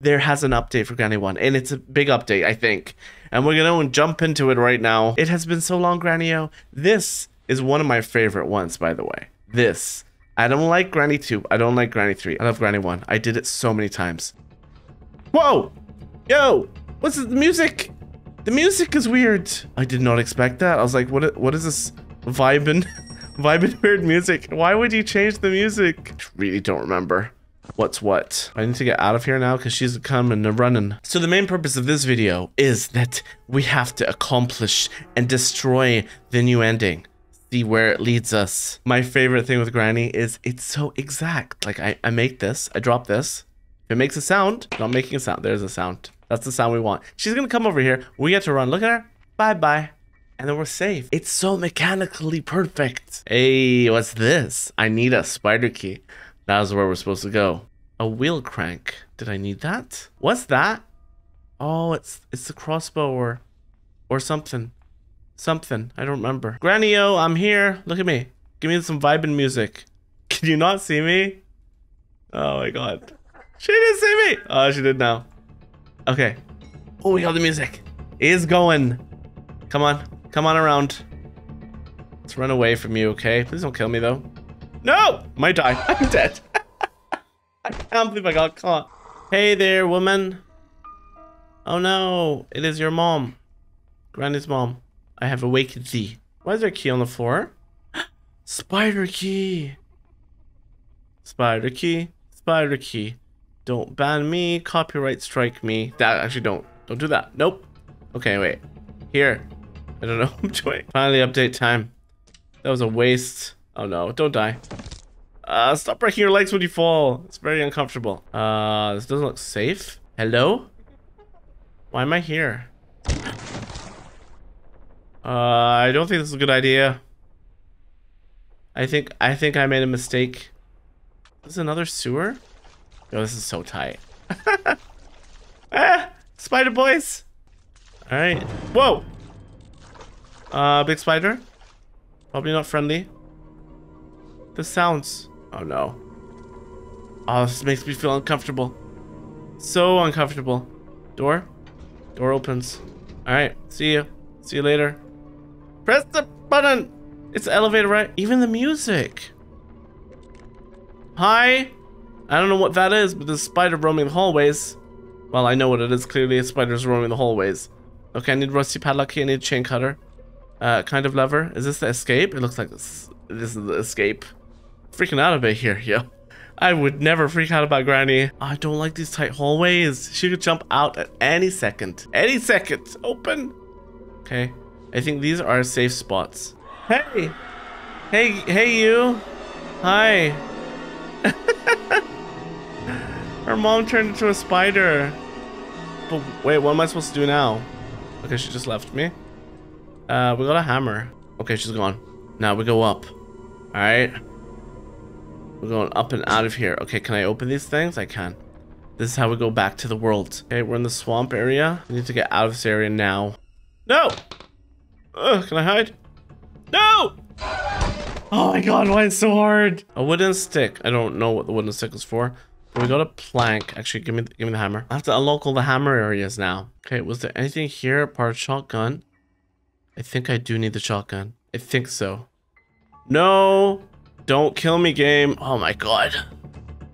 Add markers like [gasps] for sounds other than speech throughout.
there has an update for Granny 1, and it's a big update, I think. And we're gonna jump into it right now. It has been so long, Granny-O. This is one of my favorite ones, by the way. This. I don't like Granny 2. I don't like Granny 3. I love Granny 1. I did it so many times. Whoa! Yo! What's the music? The music is weird. I did not expect that. I was like, what, what is this vibing, [laughs] vibing weird music? Why would you change the music? I really don't remember what's what. I need to get out of here now because she's coming and running. So the main purpose of this video is that we have to accomplish and destroy the new ending. See where it leads us. My favorite thing with Granny is it's so exact. Like I, I make this, I drop this. If it makes a sound, not making a sound. There's a sound. That's the sound we want. She's gonna come over here. We get to run. Look at her. Bye bye. And then we're safe. It's so mechanically perfect. Hey, what's this? I need a spider key. That's where we're supposed to go. A wheel crank. Did I need that? What's that? Oh, it's it's the crossbow or or something. Something. I don't remember. Granny-O, I'm here. Look at me. Give me some vibing music. [laughs] Can you not see me? Oh my god. She didn't see me. Oh, she did now. Okay. Oh, we got the music. Is going. Come on. Come on around. Let's run away from you, okay? Please don't kill me, though. No! Might die. [laughs] I'm dead. [laughs] I can't believe I got caught. Hey there, woman. Oh no, it is your mom. Granny's mom. I have awakened thee. Why is there a key on the floor? [gasps] Spider key. Spider key. Spider key. Don't ban me, copyright strike me. That actually don't. Don't do that. Nope. Okay, wait. Here. I don't know [laughs] I'm doing. Finally update time. That was a waste. Oh no, don't die. Uh, stop breaking your legs when you fall. It's very uncomfortable. Uh, this doesn't look safe. Hello? Why am I here? Uh, I don't think this is a good idea. I think, I think I made a mistake. This is another sewer? Oh, this is so tight. [laughs] ah, spider boys. All right. Whoa. Uh, big spider. Probably not friendly. The sounds. Oh no. Oh, this makes me feel uncomfortable. So uncomfortable. Door? Door opens. Alright, see you. See you later. Press the button! It's the elevator, right? Even the music. Hi? I don't know what that is, but there's a spider roaming the hallways. Well, I know what it is. Clearly, a spider's roaming the hallways. Okay, I need rusty padlock key. I need a chain cutter. Uh, kind of lever. Is this the escape? It looks like this, this is the escape. Freaking out a bit here, yo. I would never freak out about Granny. I don't like these tight hallways. She could jump out at any second. Any second. Open. Okay. I think these are safe spots. Hey. Hey, hey you. Hi. [laughs] Her mom turned into a spider. But wait, what am I supposed to do now? Okay, she just left me. Uh, we got a hammer. Okay, she's gone. Now we go up. All right. We're going up and out of here. Okay, can I open these things? I can. This is how we go back to the world. Okay, we're in the swamp area. We need to get out of this area now. No! Ugh, can I hide? No! Oh my god, why it's so hard? A wooden stick. I don't know what the wooden stick is for. But we got a plank. Actually, give me give me the hammer. I have to unlock all the hammer areas now. Okay, was there anything here apart shotgun? I think I do need the shotgun. I think so. No! Don't kill me, game. Oh my god.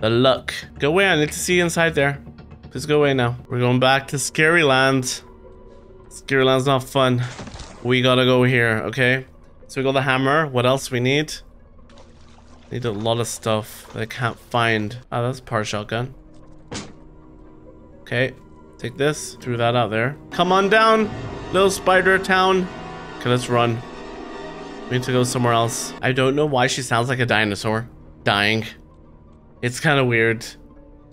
The luck. Go away, I need to see inside there. Please go away now. We're going back to Scary Land. Scary Land's not fun. We gotta go here, okay? So we got the hammer. What else we need? Need a lot of stuff that I can't find. Oh, that's part shotgun. Okay, take this. Threw that out there. Come on down, little spider town. Okay, let's run. We need to go somewhere else. I don't know why she sounds like a dinosaur. Dying. It's kind of weird,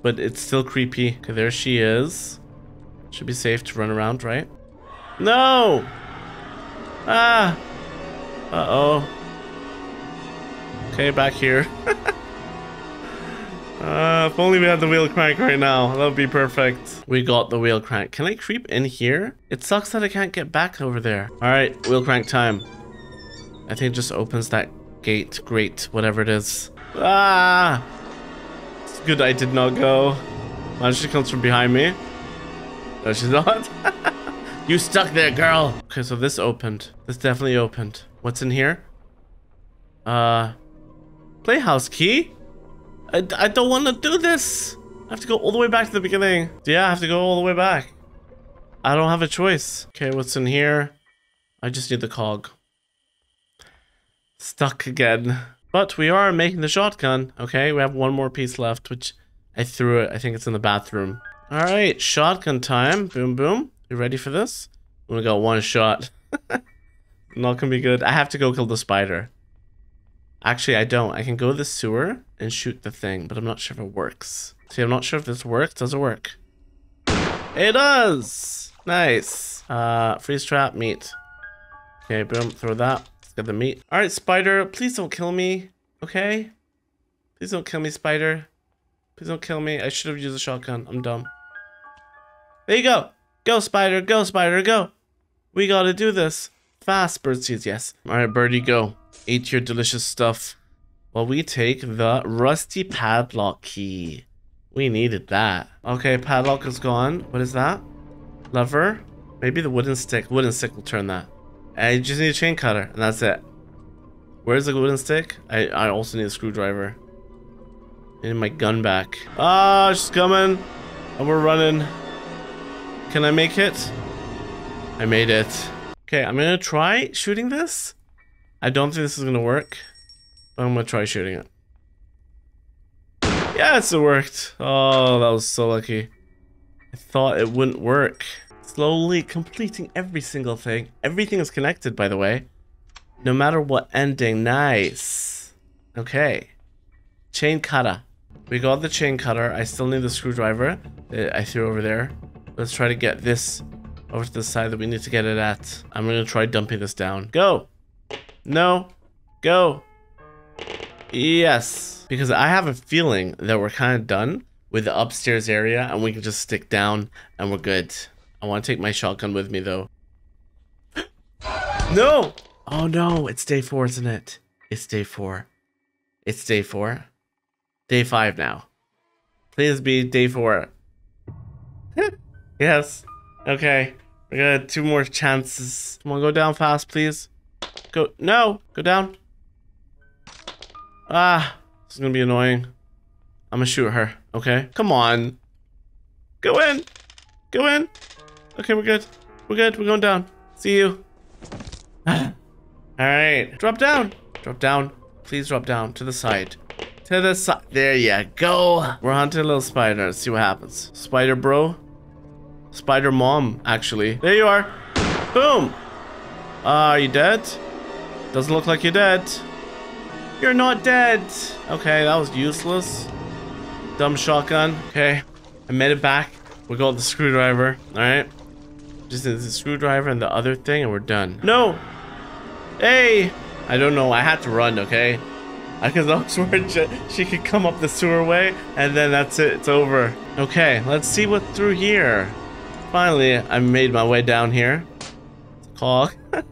but it's still creepy. Okay, there she is. Should be safe to run around, right? No! Ah! Uh-oh. Okay, back here. [laughs] uh, if only we had the wheel crank right now. That would be perfect. We got the wheel crank. Can I creep in here? It sucks that I can't get back over there. All right, wheel crank time. I think it just opens that gate. Great, whatever it is. Ah! It's good I did not go. Imagine she comes from behind me. No, she's not. [laughs] you stuck there, girl. Okay, so this opened. This definitely opened. What's in here? Uh, playhouse key? I, I don't want to do this. I have to go all the way back to the beginning. Yeah, I have to go all the way back. I don't have a choice. Okay, what's in here? I just need the cog. Stuck again. But we are making the shotgun. Okay, we have one more piece left, which I threw it. I think it's in the bathroom. All right, shotgun time. Boom, boom. You ready for this? I'm gonna one shot. [laughs] Not gonna be good. I have to go kill the spider. Actually, I don't. I can go to the sewer and shoot the thing, but I'm not sure if it works. See, I'm not sure if this works. Does it work? It does! Nice. Uh, freeze trap, meat. Okay, boom, throw that. Let's the meat. All right, spider, please don't kill me, okay? Please don't kill me, spider. Please don't kill me. I should have used a shotgun. I'm dumb. There you go. Go, spider. Go, spider. Go. We gotta do this. Fast, birdseeds. Yes. All right, birdie, go. Eat your delicious stuff. While we take the rusty padlock key. We needed that. Okay, padlock is gone. What is that? Lever? Maybe the wooden stick. Wooden stick will turn that. I just need a chain cutter, and that's it. Where's the wooden stick? I, I also need a screwdriver. I need my gun back. Ah, she's coming. And we're running. Can I make it? I made it. Okay, I'm gonna try shooting this. I don't think this is gonna work. But I'm gonna try shooting it. Yes, it worked. Oh, that was so lucky. I thought it wouldn't work. Slowly completing every single thing. Everything is connected, by the way. No matter what ending. Nice. Okay. Chain cutter. We got the chain cutter. I still need the screwdriver. I threw over there. Let's try to get this over to the side that we need to get it at. I'm going to try dumping this down. Go. No. Go. Yes. Because I have a feeling that we're kind of done with the upstairs area and we can just stick down and we're good. I want to take my shotgun with me though. [gasps] no! Oh no, it's day four, isn't it? It's day four. It's day four. Day five now. Please be day four. [laughs] yes. Okay. We got two more chances. Come on, go down fast, please. Go. No! Go down. Ah. This is gonna be annoying. I'm gonna shoot her. Okay. Come on. Go in. Go in. Okay, we're good. We're good. We're going down. See you. [laughs] Alright. Drop down. Drop down. Please drop down. To the side. To the side. There you go. We're hunting a little spider. Let's see what happens. Spider bro. Spider mom, actually. There you are. Boom. Uh, are you dead? Doesn't look like you're dead. You're not dead. Okay, that was useless. Dumb shotgun. Okay. I made it back. We got the screwdriver. Alright. Just the screwdriver and the other thing and we're done. No! Hey! I don't know. I had to run, okay? Because I was [laughs] worried she, she could come up the sewer way and then that's it. It's over. Okay, let's see what's through here. Finally, I made my way down here. Call. [laughs]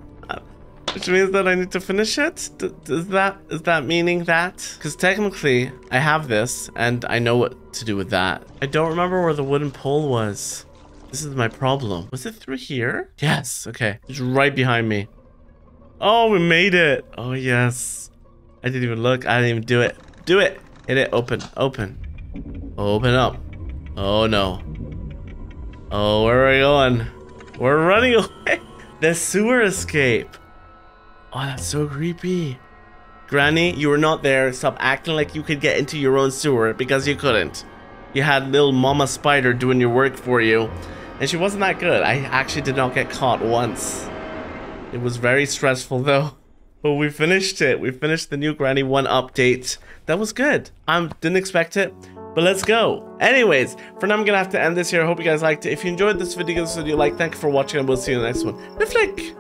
Which means that I need to finish it? D that is that meaning that? Because technically, I have this, and I know what to do with that. I don't remember where the wooden pole was. This is my problem. Was it through here? Yes, okay. It's right behind me. Oh, we made it. Oh, yes. I didn't even look. I didn't even do it. Do it. Hit it. Open. Open. Open up. Oh, no. Oh, where are we going? We're running [laughs] away. The sewer escape. Oh, that's so creepy. Granny, you were not there. Stop acting like you could get into your own sewer because you couldn't. You had little mama spider doing your work for you. And she wasn't that good. I actually did not get caught once. It was very stressful though. [laughs] But we finished it. We finished the new Granny 1 update. That was good. I didn't expect it. But let's go. Anyways, for now I'm gonna have to end this here. I hope you guys liked it. If you enjoyed this video, give this video a like. Thank you for watching and we'll see you in the next one. Flick!